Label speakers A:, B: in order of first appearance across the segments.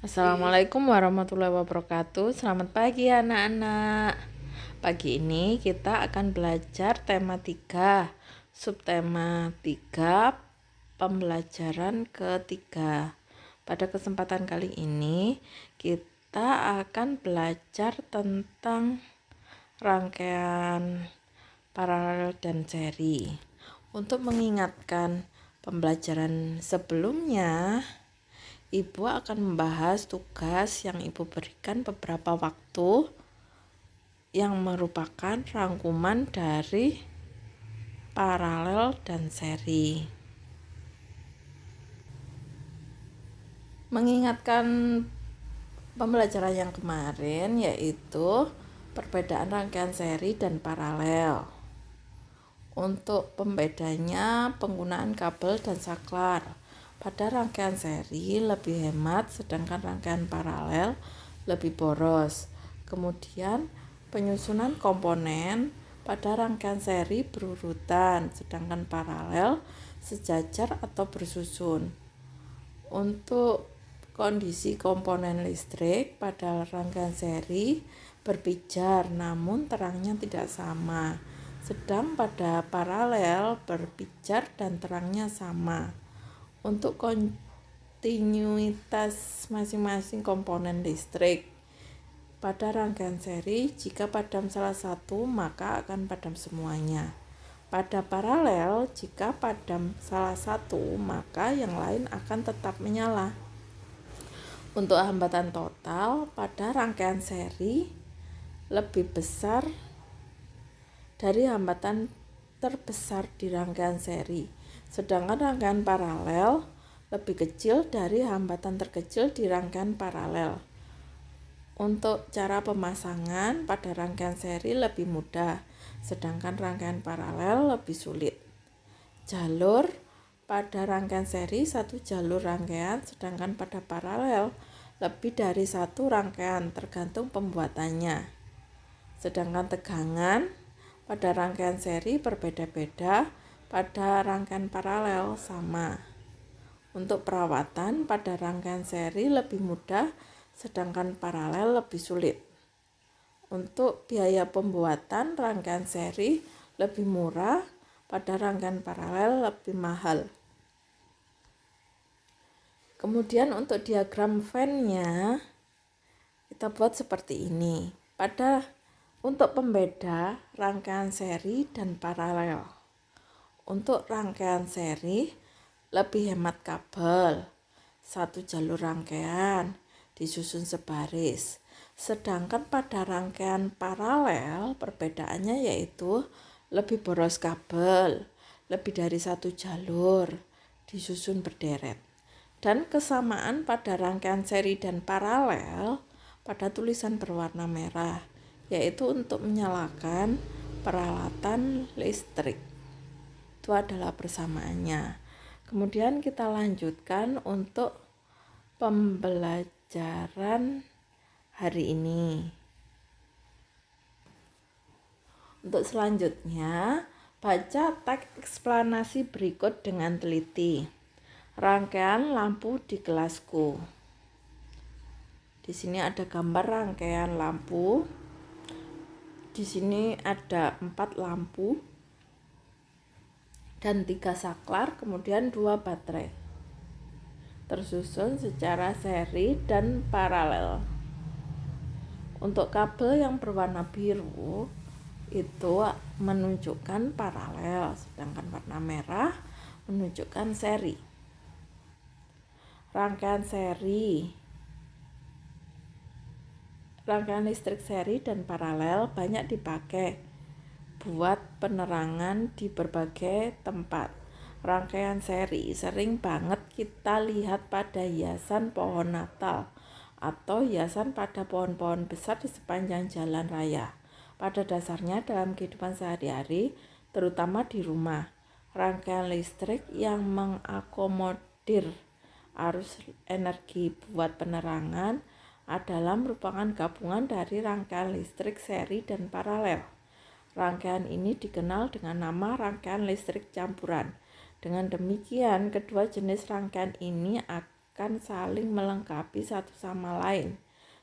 A: Assalamualaikum warahmatullahi wabarakatuh. Selamat pagi anak-anak. Pagi ini kita akan belajar tema 3, subtema 3, pembelajaran ketiga. Pada kesempatan kali ini kita akan belajar tentang rangkaian paralel dan seri. Untuk mengingatkan pembelajaran sebelumnya, Ibu akan membahas tugas yang Ibu berikan beberapa waktu yang merupakan rangkuman dari paralel dan seri. Mengingatkan pembelajaran yang kemarin yaitu perbedaan rangkaian seri dan paralel. Untuk pembedanya penggunaan kabel dan saklar. Pada rangkaian seri lebih hemat sedangkan rangkaian paralel lebih boros. Kemudian penyusunan komponen pada rangkaian seri berurutan sedangkan paralel sejajar atau bersusun. Untuk kondisi komponen listrik pada rangkaian seri berpijar namun terangnya tidak sama. Sedang pada paralel berpijar dan terangnya sama untuk kontinuitas masing-masing komponen listrik. Pada rangkaian seri, jika padam salah satu, maka akan padam semuanya. Pada paralel, jika padam salah satu, maka yang lain akan tetap menyala. Untuk hambatan total pada rangkaian seri lebih besar dari hambatan terbesar di rangkaian seri sedangkan rangkaian paralel lebih kecil dari hambatan terkecil di rangkaian paralel. Untuk cara pemasangan pada rangkaian seri lebih mudah, sedangkan rangkaian paralel lebih sulit. Jalur pada rangkaian seri satu jalur rangkaian, sedangkan pada paralel lebih dari satu rangkaian tergantung pembuatannya. Sedangkan tegangan pada rangkaian seri berbeda-beda pada rangkaian paralel sama. Untuk perawatan pada rangkaian seri lebih mudah, sedangkan paralel lebih sulit. Untuk biaya pembuatan rangkaian seri lebih murah, pada rangkaian paralel lebih mahal. Kemudian untuk diagram Venn-nya kita buat seperti ini. Pada untuk pembeda rangkaian seri dan paralel. Untuk rangkaian seri lebih hemat kabel. Satu jalur rangkaian disusun sebaris. Sedangkan pada rangkaian paralel perbedaannya yaitu lebih boros kabel, lebih dari satu jalur disusun berderet. Dan kesamaan pada rangkaian seri dan paralel pada tulisan berwarna merah, yaitu untuk menyalakan peralatan listrik itu adalah persamaannya. Kemudian kita lanjutkan untuk pembelajaran hari ini. Untuk selanjutnya, baca teks eksplanasi berikut dengan teliti. Rangkaian lampu di kelasku. Di sini ada gambar rangkaian lampu. Di sini ada empat lampu dan tiga saklar, kemudian dua baterai. Tersusun secara seri dan paralel. Untuk kabel yang berwarna biru itu menunjukkan paralel, sedangkan warna merah menunjukkan seri. Rangkaian seri Rangkaian listrik seri dan paralel banyak dipakai buat penerangan di berbagai tempat. Rangkaian seri sering banget kita lihat pada hiasan pohon Natal atau hiasan pada pohon-pohon besar di sepanjang jalan raya. Pada dasarnya dalam kehidupan sehari-hari, terutama di rumah, rangkaian listrik yang mengakomodir arus energi buat penerangan adalah merupakan gabungan dari rangkaian listrik seri dan paralel. Rangkaian ini dikenal dengan nama rangkaian listrik campuran. Dengan demikian, kedua jenis rangkaian ini akan saling melengkapi satu sama lain.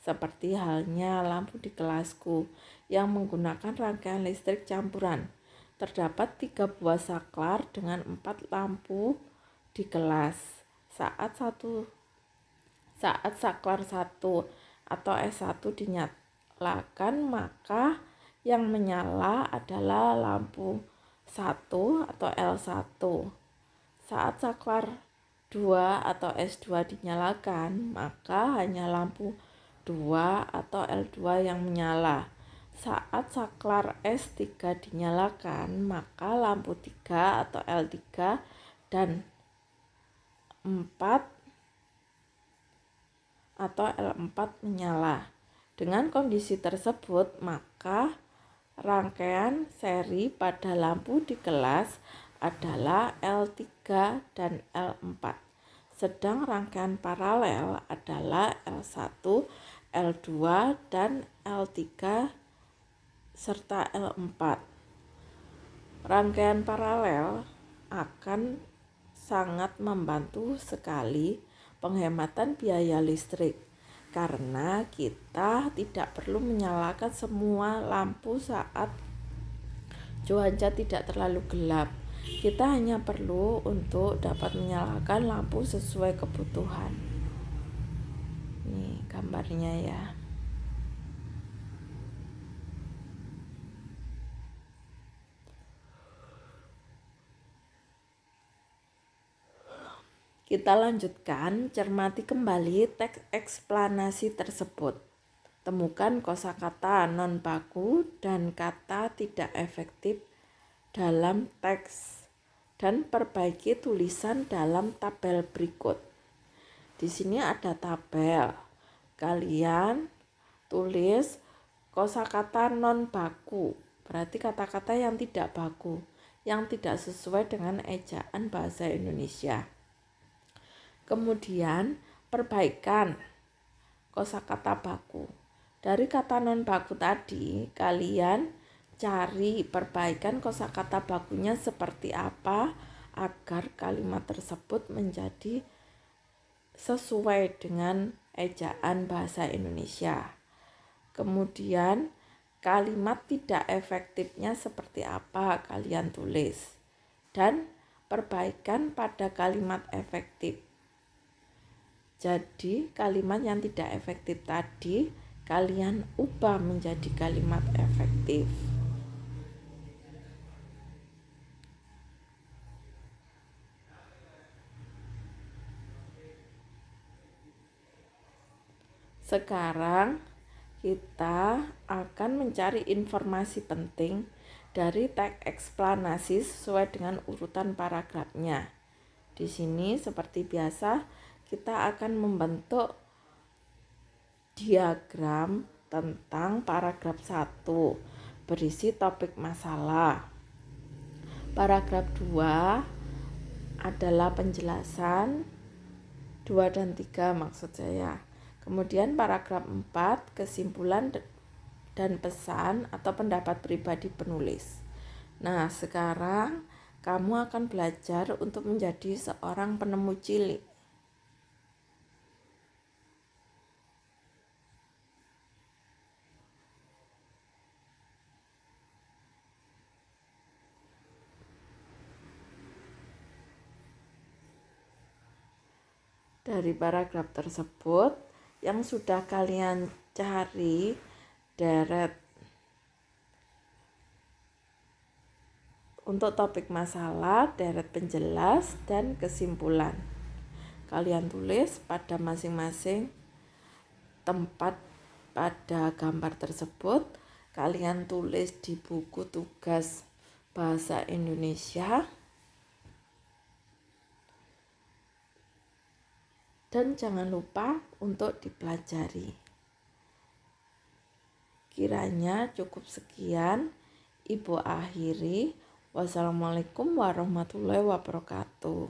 A: Seperti halnya lampu di kelasku yang menggunakan rangkaian listrik campuran. Terdapat tiga buah saklar dengan empat lampu di kelas. Saat satu saat saklar satu atau S1 dinyalakan, maka yang menyala adalah lampu 1 atau L1. Saat saklar 2 atau S2 dinyalakan, maka hanya lampu 2 atau L2 yang menyala. Saat saklar S3 dinyalakan, maka lampu 3 atau L3 dan 4 atau L4 menyala. Dengan kondisi tersebut, maka rangkaian seri pada lampu di kelas adalah L3 dan L4. Sedang rangkaian paralel adalah L1, L2, dan L3 serta L4. Rangkaian paralel akan sangat membantu sekali penghematan biaya listrik karena kita tidak perlu menyalakan semua lampu saat cuaca tidak terlalu gelap. Kita hanya perlu untuk dapat menyalakan lampu sesuai kebutuhan. Ini gambarnya ya Kita lanjutkan, cermati kembali teks eksplanasi tersebut. Temukan kosakata non baku dan kata tidak efektif dalam teks dan perbaiki tulisan dalam tabel berikut. Di sini ada tabel. Kalian tulis kosakata non baku, berarti kata-kata yang tidak baku, yang tidak sesuai dengan ejaan bahasa Indonesia. Kemudian perbaikan kosakata baku. Dari kata non baku tadi, kalian cari perbaikan kosakata bakunya seperti apa agar kalimat tersebut menjadi sesuai dengan ejaan bahasa Indonesia. Kemudian kalimat tidak efektifnya seperti apa kalian tulis dan perbaikan pada kalimat efektif. Jadi kalimat yang tidak efektif tadi kalian ubah menjadi kalimat efektif. Sekarang kita akan mencari informasi penting dari teks eksplanasi sesuai dengan urutan paragrafnya. Di sini seperti biasa kita akan membentuk diagram tentang paragraf 1 berisi topik masalah. Paragraf 2 adalah penjelasan 2 dan 3 maksud saya. Kemudian paragraf 4 kesimpulan dan pesan atau pendapat pribadi penulis. Nah, sekarang kamu akan belajar untuk menjadi seorang penemu cilik. Dari paragraf tersebut, yang sudah kalian cari deret untuk topik masalah, deret penjelas, dan kesimpulan. Kalian tulis pada masing-masing tempat pada gambar tersebut. Kalian tulis di buku tugas bahasa Indonesia dan jangan lupa untuk dipelajari. Kiranya cukup sekian. Ibu akhiri. Wassalamualaikum warahmatullahi wabarakatuh.